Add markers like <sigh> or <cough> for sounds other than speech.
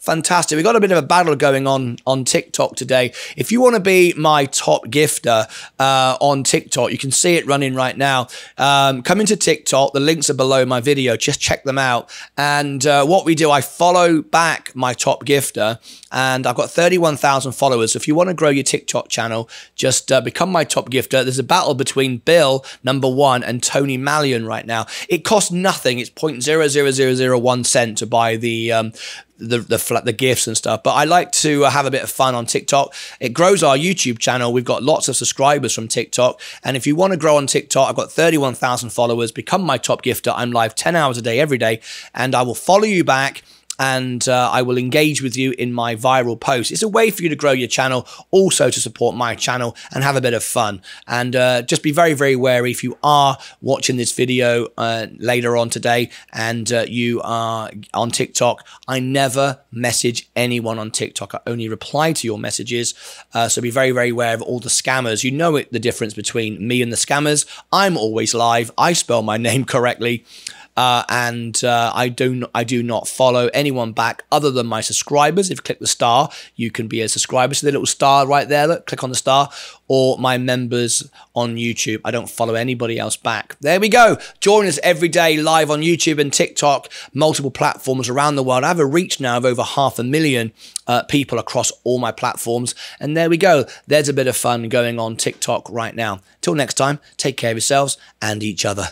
Fantastic. We've got a bit of a battle going on on TikTok today. If you want to be my top gifter uh, on TikTok, you can see it running right now. Um, come into TikTok. The links are below my video. Just check them out. And uh, what we do, I follow back my top gifter, and I've got 31,000 followers. So if you want to grow your TikTok channel, just uh, become my top gifter. There's a battle between Bill, number one, and Tony Mallion right now. It costs nothing. It's 0.00001 cent to buy the um, the the the gifts and stuff. But I like to uh, have a bit of fun on TikTok. It grows our YouTube channel. We've got lots of subscribers from TikTok, and if you want to grow on TikTok, I've got thirty one thousand followers. Become my top gifter. I'm live ten hours a day every day, and I will follow you back and uh, I will engage with you in my viral posts. It's a way for you to grow your channel, also to support my channel and have a bit of fun. And uh, just be very, very wary if you are watching this video uh, later on today and uh, you are on TikTok. I never message anyone on TikTok. I only reply to your messages. Uh, so be very, very aware of all the scammers. You know it, the difference between me and the scammers. I'm always live. I spell my <laughs> name correctly. Uh, and uh, I do I do not follow anyone back other than my subscribers. If you click the star, you can be a subscriber. So the little star right there, look, click on the star, or my members on YouTube. I don't follow anybody else back. There we go. Join us every day live on YouTube and TikTok, multiple platforms around the world. I have a reach now of over half a million uh, people across all my platforms. And there we go. There's a bit of fun going on TikTok right now. Till next time, take care of yourselves and each other.